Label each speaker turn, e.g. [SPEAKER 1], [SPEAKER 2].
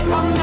[SPEAKER 1] Hey,